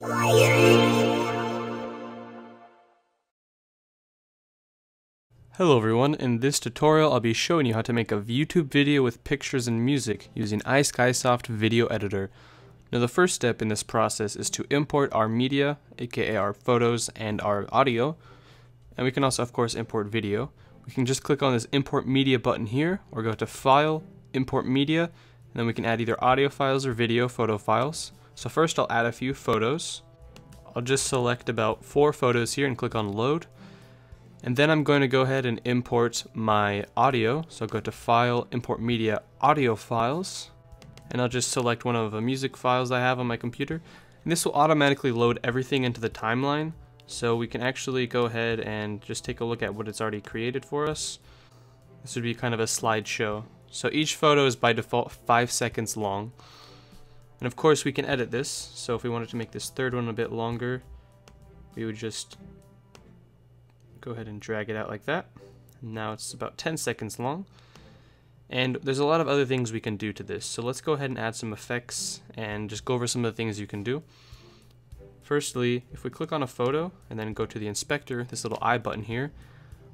Hello everyone, in this tutorial I'll be showing you how to make a YouTube video with pictures and music using iSkysoft Video Editor. Now the first step in this process is to import our media, aka our photos and our audio, and we can also of course import video. We can just click on this import media button here, or go to file, import media, and then we can add either audio files or video photo files. So first I'll add a few photos. I'll just select about four photos here and click on load. And then I'm going to go ahead and import my audio. So I'll go to File, Import Media, Audio Files. And I'll just select one of the music files I have on my computer. And this will automatically load everything into the timeline. So we can actually go ahead and just take a look at what it's already created for us. This would be kind of a slideshow. So each photo is by default 5 seconds long. And of course we can edit this. So if we wanted to make this third one a bit longer, we would just go ahead and drag it out like that. Now it's about 10 seconds long. And there's a lot of other things we can do to this. So let's go ahead and add some effects and just go over some of the things you can do. Firstly, if we click on a photo and then go to the inspector, this little eye button here,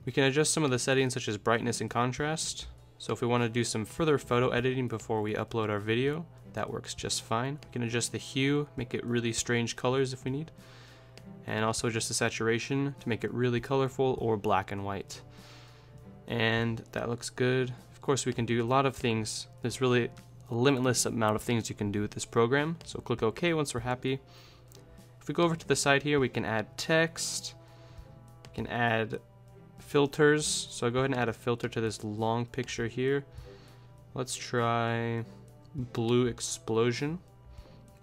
we can adjust some of the settings such as brightness and contrast. So if we want to do some further photo editing before we upload our video, that works just fine. We can adjust the hue, make it really strange colors if we need and also adjust the saturation to make it really colorful or black and white. And that looks good. Of course, we can do a lot of things. There's really a limitless amount of things you can do with this program. So click OK once we're happy. If we go over to the side here, we can add text. We can add filters. So I'll go ahead and add a filter to this long picture here. Let's try blue explosion.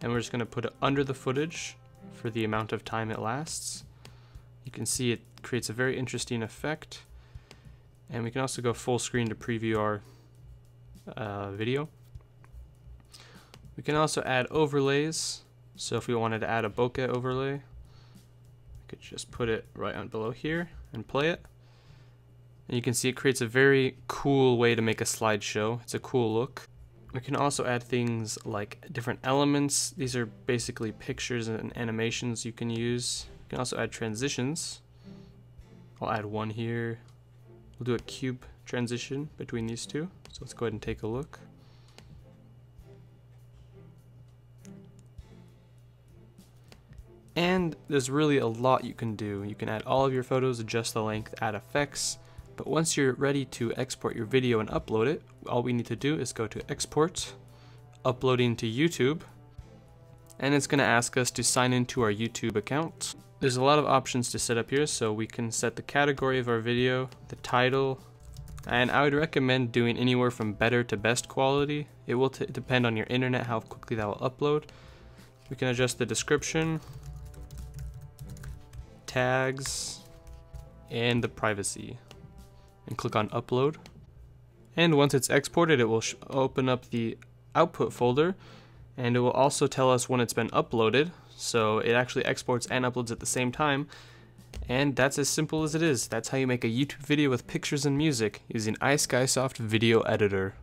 And we're just going to put it under the footage for the amount of time it lasts. You can see it creates a very interesting effect. And we can also go full screen to preview our uh, video. We can also add overlays. So if we wanted to add a bokeh overlay, we could just put it right on below here and play it. And you can see it creates a very cool way to make a slideshow. It's a cool look. We can also add things like different elements. These are basically pictures and animations you can use. You can also add transitions. I'll add one here. We'll do a cube transition between these two. So let's go ahead and take a look. And there's really a lot you can do. You can add all of your photos, adjust the length, add effects, but once you're ready to export your video and upload it, all we need to do is go to export, uploading to YouTube, and it's going to ask us to sign into our YouTube account. There's a lot of options to set up here, so we can set the category of our video, the title, and I would recommend doing anywhere from better to best quality. It will depend on your internet how quickly that will upload. We can adjust the description, tags, and the privacy and click on upload. And once it's exported, it will open up the output folder and it will also tell us when it's been uploaded. So it actually exports and uploads at the same time. And that's as simple as it is. That's how you make a YouTube video with pictures and music using iSkysoft Video Editor.